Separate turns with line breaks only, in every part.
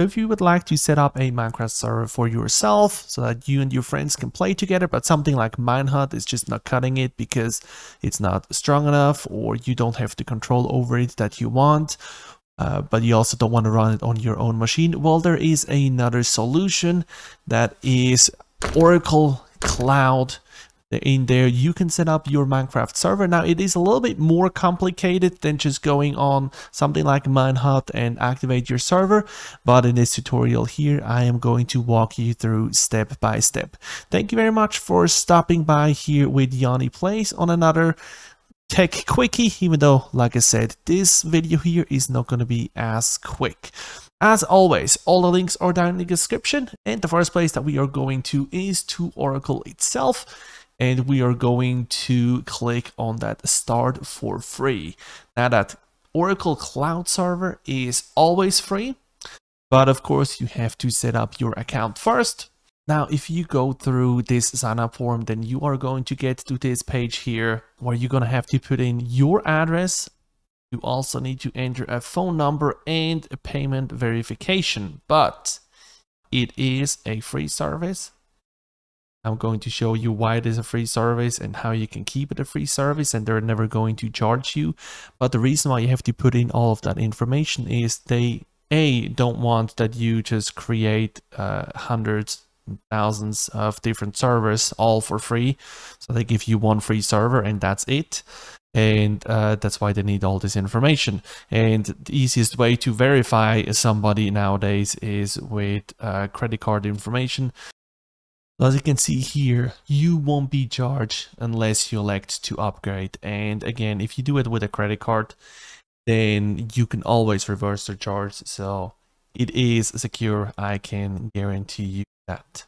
If you would like to set up a Minecraft server for yourself so that you and your friends can play together, but something like Minehut is just not cutting it because it's not strong enough or you don't have the control over it that you want, uh, but you also don't want to run it on your own machine, well, there is another solution that is Oracle Cloud in there you can set up your minecraft server. Now it is a little bit more complicated than just going on something like minehut and activate your server but in this tutorial here i am going to walk you through step by step. Thank you very much for stopping by here with yanni plays on another tech quickie even though like i said this video here is not going to be as quick. As always, all the links are down in the description and the first place that we are going to is to Oracle itself and we are going to click on that start for free. Now that Oracle Cloud Server is always free, but of course you have to set up your account first. Now, if you go through this sign up form, then you are going to get to this page here where you're going to have to put in your address. You also need to enter a phone number and a payment verification, but it is a free service I'm going to show you why it is a free service and how you can keep it a free service and they're never going to charge you. But the reason why you have to put in all of that information is they a don't want that you just create uh, hundreds thousands of different servers all for free. So they give you one free server and that's it. And uh, that's why they need all this information. And the easiest way to verify somebody nowadays is with uh, credit card information as you can see here, you won't be charged unless you elect to upgrade. And again, if you do it with a credit card, then you can always reverse the charge. So it is secure. I can guarantee you that.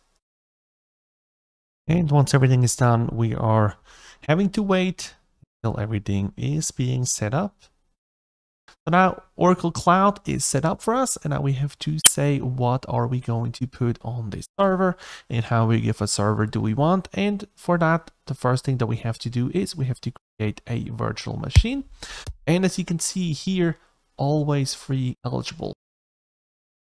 And once everything is done, we are having to wait until everything is being set up. So now Oracle Cloud is set up for us and now we have to say what are we going to put on this server and how we give a server do we want. And for that the first thing that we have to do is we have to create a virtual machine. And as you can see here always free eligible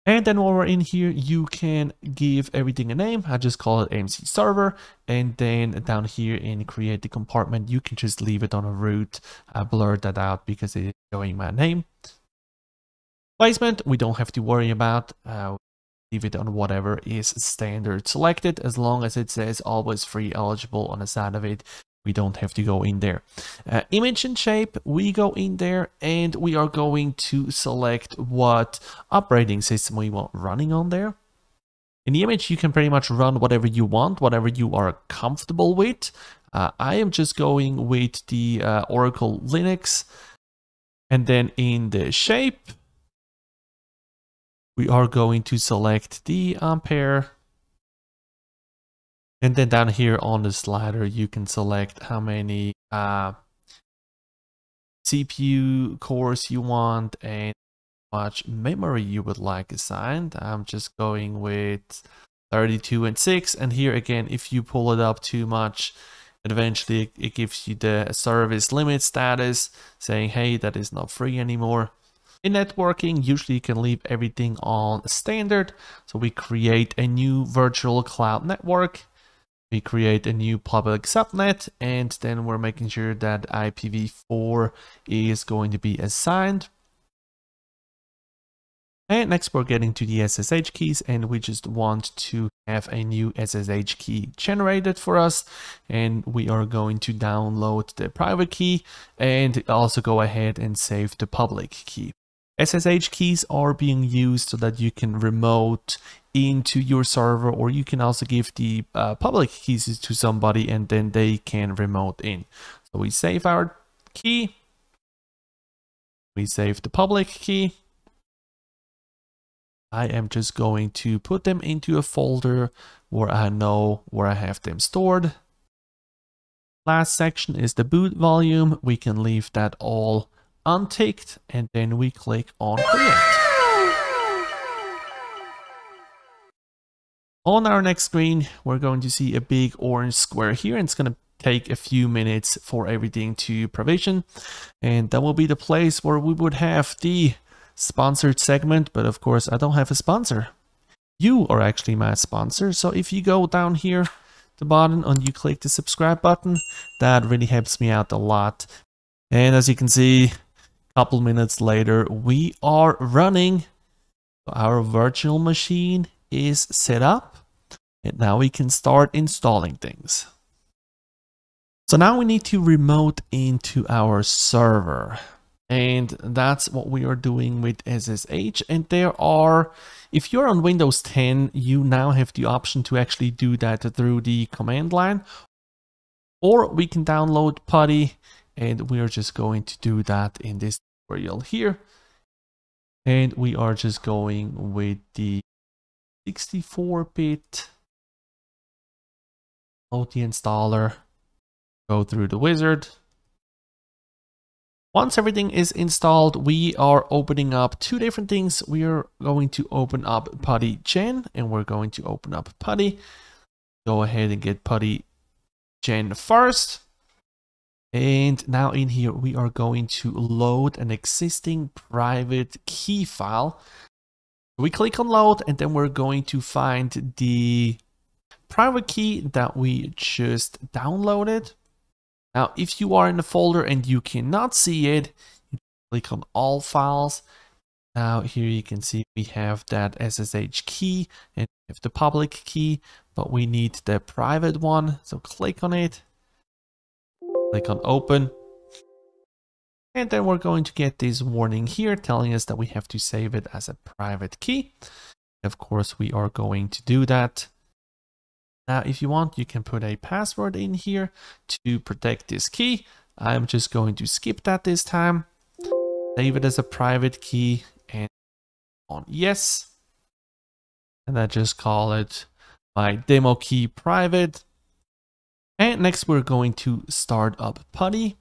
and then while we're in here, you can give everything a name. I just call it AMC server. And then down here in create the compartment, you can just leave it on a root. I blurred that out because it's showing my name. Placement, we don't have to worry about. Uh, leave it on whatever is standard selected as long as it says always free eligible on the side of it we don't have to go in there. Uh, image and shape, we go in there and we are going to select what operating system we want running on there. In the image, you can pretty much run whatever you want, whatever you are comfortable with. Uh, I am just going with the uh, Oracle Linux. And then in the shape, we are going to select the Ampere and then down here on the slider, you can select how many uh, CPU cores you want and how much memory you would like assigned. I'm just going with 32 and 6. And here again, if you pull it up too much, eventually it gives you the service limit status saying, hey, that is not free anymore. In networking, usually you can leave everything on standard. So we create a new virtual cloud network we create a new public subnet and then we're making sure that IPv4 is going to be assigned. And next we're getting to the SSH keys and we just want to have a new SSH key generated for us. And we are going to download the private key and also go ahead and save the public key. SSH keys are being used so that you can remote into your server or you can also give the uh, public keys to somebody and then they can remote in. So we save our key. We save the public key. I am just going to put them into a folder where I know where I have them stored. Last section is the boot volume. We can leave that all unticked and then we click on create. On our next screen, we're going to see a big orange square here, and it's going to take a few minutes for everything to provision. And that will be the place where we would have the sponsored segment, but of course I don't have a sponsor. You are actually my sponsor. So if you go down here the bottom and you click the subscribe button, that really helps me out a lot. And as you can see, couple minutes later, we are running. Our virtual machine is set up and now we can start installing things. So now we need to remote into our server. And that's what we are doing with SSH. And there are, if you're on Windows 10, you now have the option to actually do that through the command line. Or we can download PuTTY and we are just going to do that in this tutorial here. And we are just going with the 64-bit load the installer, go through the wizard. Once everything is installed, we are opening up two different things. We are going to open up PuTTY Gen and we're going to open up PuTTY. Go ahead and get PuTTY Gen first. And now in here, we are going to load an existing private key file. We click on load and then we're going to find the private key that we just downloaded. Now, if you are in the folder and you cannot see it, you click on all files. Now here you can see we have that SSH key and we have the public key, but we need the private one. So click on it, click on open. And then we're going to get this warning here telling us that we have to save it as a private key. Of course, we are going to do that. Now, if you want, you can put a password in here to protect this key. I'm just going to skip that this time. Save it as a private key and on yes. And I just call it my demo key private. And next we're going to start up PuTTY.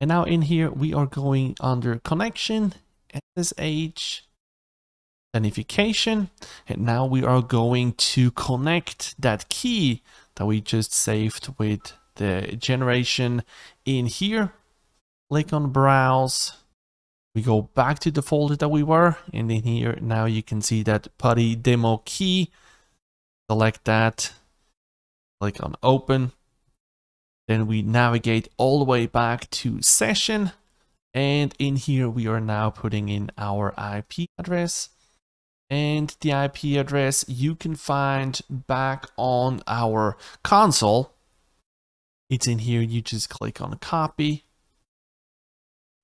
And now in here, we are going under connection, SSH, authentication. And now we are going to connect that key that we just saved with the generation in here. Click on browse. We go back to the folder that we were. And in here, now you can see that PuTTY demo key. Select that. Click on open. Then we navigate all the way back to session. And in here, we are now putting in our IP address and the IP address you can find back on our console. It's in here, you just click on copy.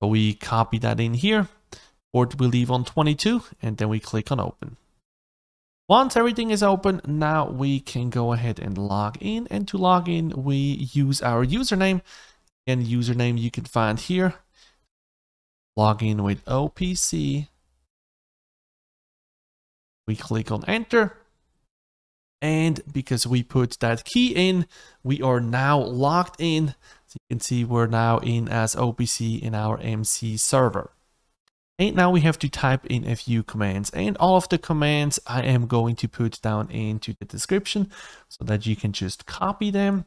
We copy that in here, port we leave on 22, and then we click on open. Once everything is open, now we can go ahead and log in. And to log in, we use our username. And username you can find here. Log in with OPC we click on enter. And because we put that key in, we are now logged in. So you can see we're now in as OPC in our MC server. And now we have to type in a few commands and all of the commands I am going to put down into the description so that you can just copy them.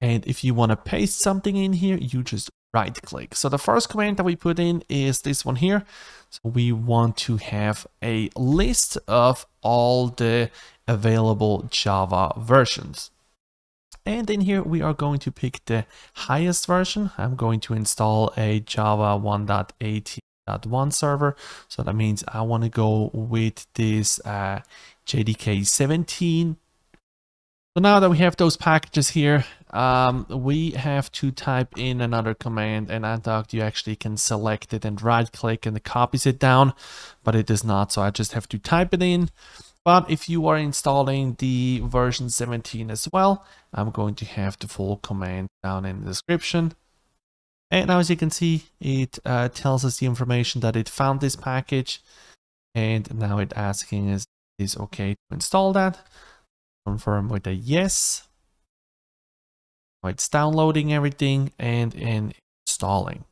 And if you want to paste something in here, you just right click. So the first command that we put in is this one here. So we want to have a list of all the available Java versions. And in here, we are going to pick the highest version. I'm going to install a Java 1.18.1 server. So that means I want to go with this uh, JDK 17 so now that we have those packages here, um, we have to type in another command and thought you actually can select it and right click and it copies it down, but it does not. So I just have to type it in. But if you are installing the version 17 as well, I'm going to have the full command down in the description. And now as you can see, it uh, tells us the information that it found this package. And now it asking us, is okay to install that confirm with a yes. It's downloading everything and, and installing.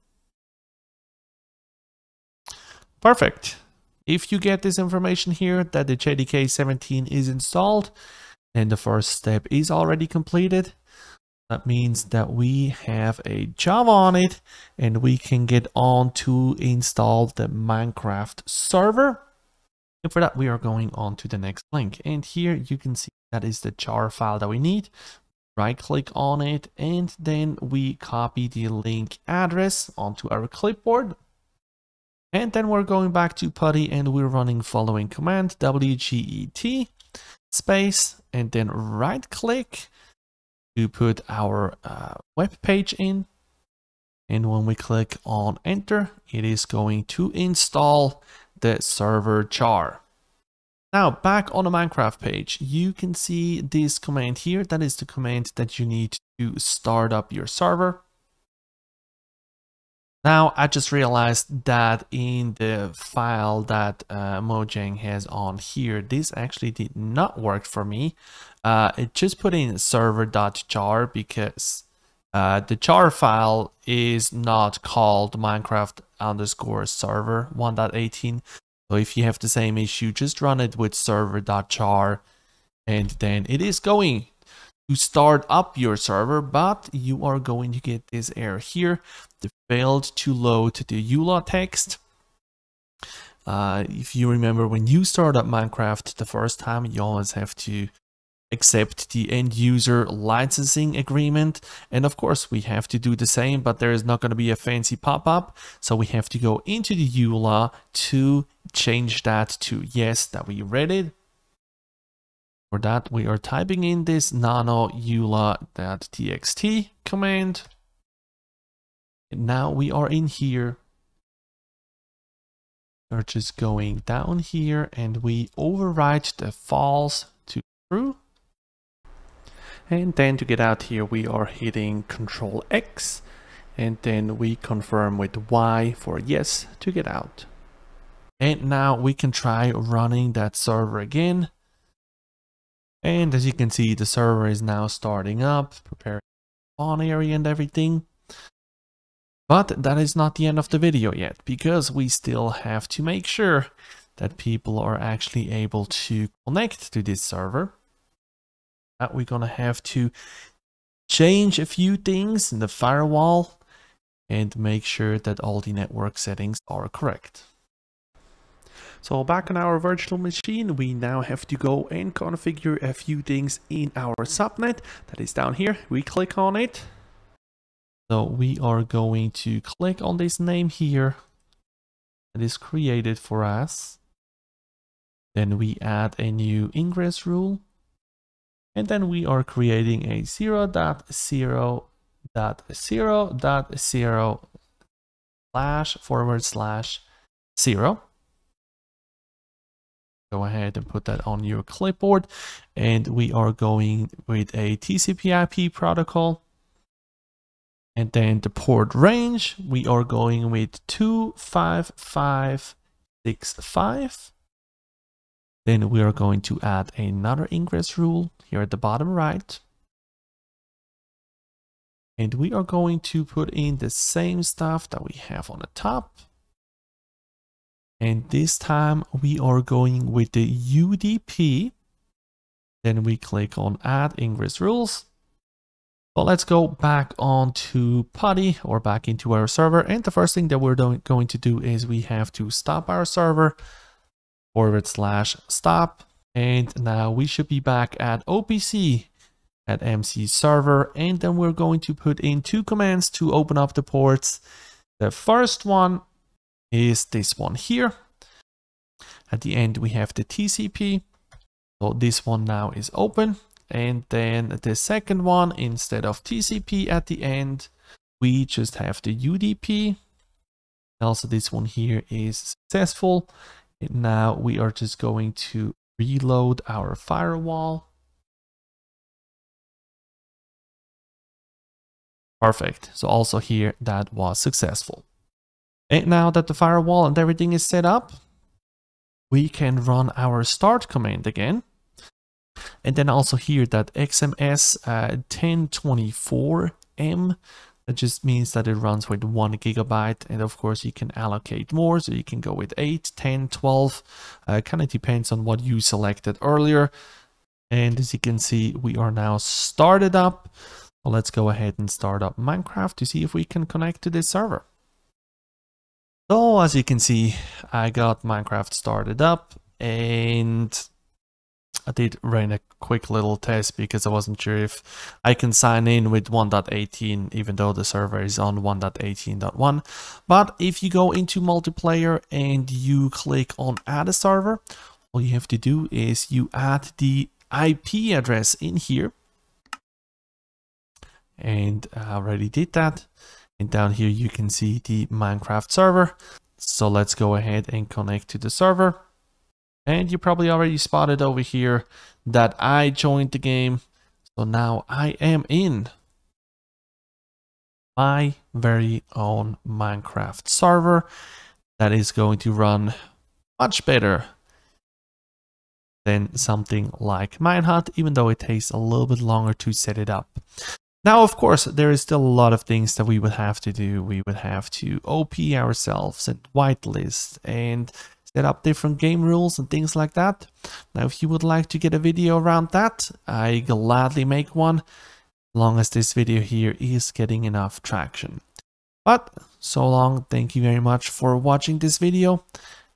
Perfect. If you get this information here that the JDK 17 is installed, and the first step is already completed. That means that we have a Java on it and we can get on to install the Minecraft server. And for that, we are going on to the next link. And here you can see that is the jar file that we need. Right click on it and then we copy the link address onto our clipboard. And then we're going back to PuTTY and we're running following command wget space and then right click to put our uh, web page in. And when we click on enter, it is going to install the server jar. Now back on the Minecraft page, you can see this command here. That is the command that you need to start up your server. Now I just realized that in the file that uh, Mojang has on here, this actually did not work for me. Uh, it just put in server.jar because uh, the jar file is not called Minecraft underscore server 1.18. So if you have the same issue, just run it with server.jar and then it is going to start up your server, but you are going to get this error here. The failed to load the EULA text. Uh, if you remember when you start up Minecraft the first time, you always have to accept the end user licensing agreement. And of course, we have to do the same, but there is not going to be a fancy pop-up. So we have to go into the EULA to change that to yes, that we read it. For that, we are typing in this nano eula.txt command. And now we are in here. We're just going down here and we overwrite the false to true. And then to get out here, we are hitting Control X and then we confirm with Y for yes to get out. And now we can try running that server again. And as you can see, the server is now starting up, preparing spawn area and everything. But that is not the end of the video yet, because we still have to make sure that people are actually able to connect to this server. That we're gonna have to change a few things in the firewall and make sure that all the network settings are correct. So back on our virtual machine, we now have to go and configure a few things in our subnet that is down here. We click on it. So we are going to click on this name here that is created for us. Then we add a new ingress rule. And then we are creating a 0 0.0 0 0 slash forward slash 0 go ahead and put that on your clipboard. And we are going with a TCP IP protocol. And then the port range we are going with 25565 then we are going to add another ingress rule here at the bottom right. And we are going to put in the same stuff that we have on the top and this time we are going with the UDP. Then we click on add ingress rules. But let's go back on to PuTTY or back into our server. And the first thing that we're going to do is we have to stop our server forward slash stop. And now we should be back at OPC at MC server. And then we're going to put in two commands to open up the ports. The first one is this one here. At the end, we have the TCP. So this one now is open. And then the second one, instead of TCP at the end, we just have the UDP. Also, this one here is successful. And now we are just going to reload our firewall. Perfect. So also here that was successful. And now that the firewall and everything is set up, we can run our start command again. And then also here that XMS uh, 1024M, that just means that it runs with one gigabyte. And of course you can allocate more. So you can go with 8, 10, 12, uh, kind of depends on what you selected earlier. And as you can see, we are now started up. Well, let's go ahead and start up Minecraft to see if we can connect to this server. So as you can see, I got Minecraft started up and I did run a quick little test because I wasn't sure if I can sign in with 1.18 even though the server is on 1.18.1 but if you go into multiplayer and you click on add a server all you have to do is you add the IP address in here. And I already did that and down here you can see the Minecraft server so let's go ahead and connect to the server and you probably already spotted over here that I joined the game. So now I am in my very own Minecraft server that is going to run much better than something like Minehut, even though it takes a little bit longer to set it up. Now, of course, there is still a lot of things that we would have to do. We would have to OP ourselves and whitelist and set up different game rules and things like that. Now, if you would like to get a video around that, I gladly make one, as long as this video here is getting enough traction. But so long, thank you very much for watching this video.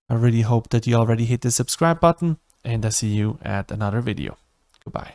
I really hope that you already hit the subscribe button and I see you at another video. Goodbye.